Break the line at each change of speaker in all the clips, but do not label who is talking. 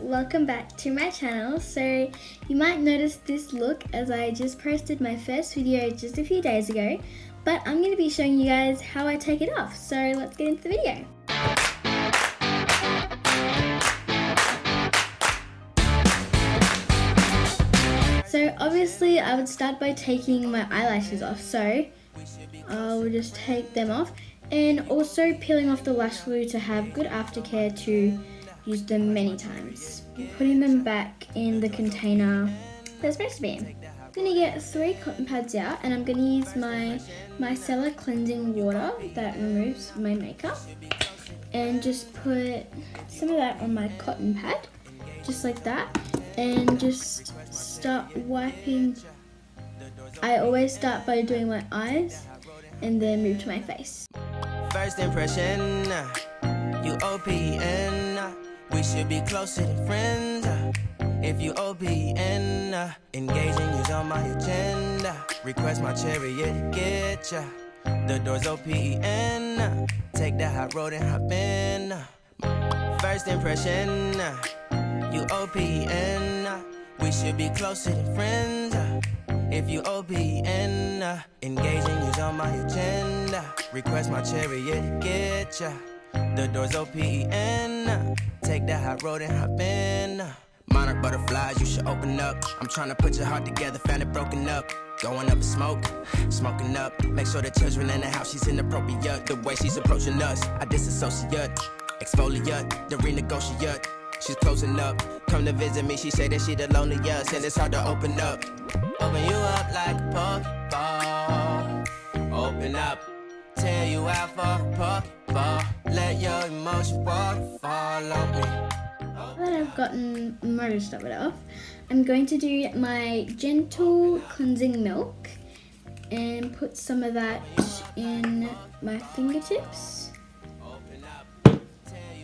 welcome back to my channel. So you might notice this look as I just posted my first video just a few days ago, but I'm going to be showing you guys how I take it off. So let's get into the video. So obviously I would start by taking my eyelashes off. So I will just take them off and also peeling off the lash glue to have good aftercare to use them many times. Putting them back in the container they're supposed to be in. I'm gonna get three cotton pads out and I'm gonna use my micellar cleansing water that removes my makeup and just put some of that on my cotton pad just like that and just start wiping I always start by doing my eyes and then move to my face.
First impression, you. We should be closer than friends. Uh, if you OPN, uh, engaging you's on my agenda. Request my chariot, get ya. The door's OPN. Uh, take that hot road and hop in. First impression, you OPN. We should be closer than friends. If you OPN, engaging you's on my agenda. Request my chariot, get ya. The door's OPN. Take that hot road and hop in. Monarch butterflies, you should open up. I'm trying to put your heart together, found it broken up. Going up in smoke, smoking up. Make sure the children in the house, she's inappropriate. The way she's approaching us, I disassociate. Exfoliate, the renegotiate. She's closing up. Come to visit me, she say that she the loneliest, and it's hard to open up. Open you up like a Pokeball. Open up. Tear you out for a. Let your emotions on me.
Now that I've gotten most of it off, I'm going to do my gentle cleansing milk and put some of that in my fingertips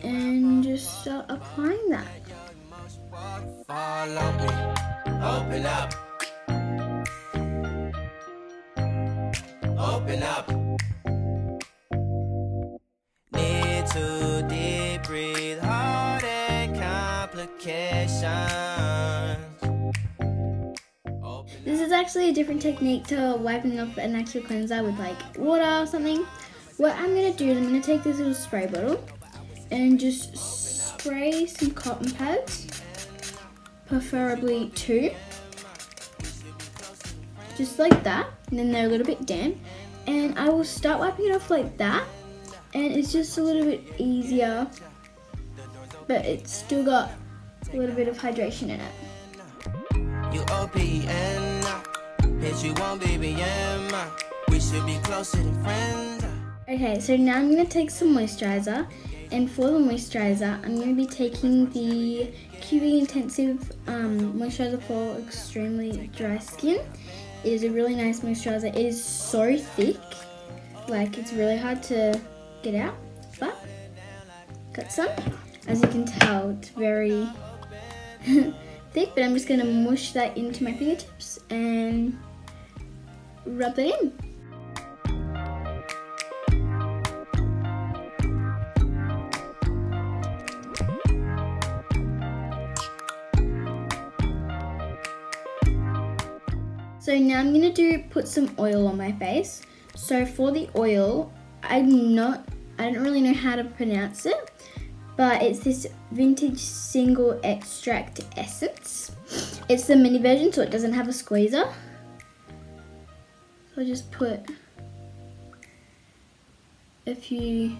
and just start applying that.
Open up. Open up.
Actually a different technique to wiping off an actual cleanser with like water or something. What I'm gonna do is I'm gonna take this little spray bottle and just spray some cotton pads, preferably two, just like that. And then they're a little bit damp, and I will start wiping it off like that, and it's just a little bit easier, but it's still got a little bit of hydration in it.
You OPN, bitch, you won't We should be closer than friends.
Okay, so now I'm going to take some moisturizer. And for the moisturizer, I'm going to be taking the QV Intensive um, Moisturizer for Extremely Dry Skin. It is a really nice moisturizer. It is so thick, like it's really hard to get out, but got some. As you can tell, it's very thick, but I'm just going to mush that into my fingertips and rub it in. So now I'm gonna do put some oil on my face. So for the oil, I'm not, I don't really know how to pronounce it, but it's this vintage single extract essence. It's the mini version, so it doesn't have a squeezer. So I just put a few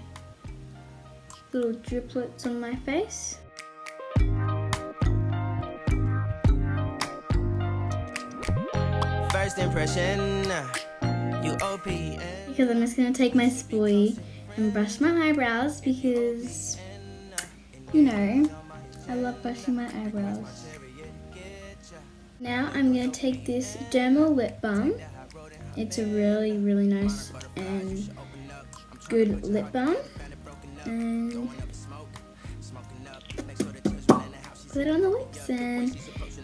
little driplets on my face.
First impression, you OPN.
Because I'm just going to take my spoolie and brush my eyebrows because, you know, I love brushing my eyebrows. Now I'm going to take this Dermal Lip Balm. It's a really, really nice and good lip balm. And put it on the lips and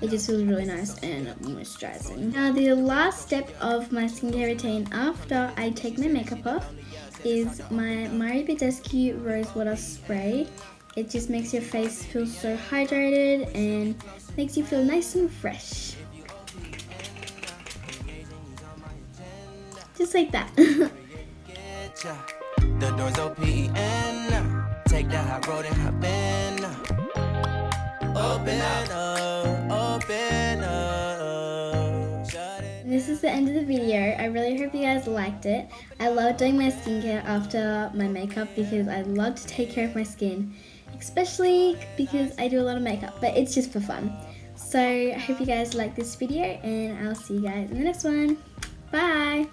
it just feels really nice and moisturizing. Now the last step of my skincare routine after I take my makeup off is my Mario Badescu Rose Water Spray It just makes your face feel so hydrated and makes you feel nice and fresh. Just like that.
the doors O-P-E-N Take the high road and hop in Open up, open up
This is the end of the video. I really hope you guys liked it. I love doing my skincare after my makeup because I love to take care of my skin. Especially because I do a lot of makeup, but it's just for fun. So I hope you guys like this video and I'll see you guys in the next one. Bye!